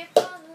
Give